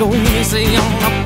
go easy on the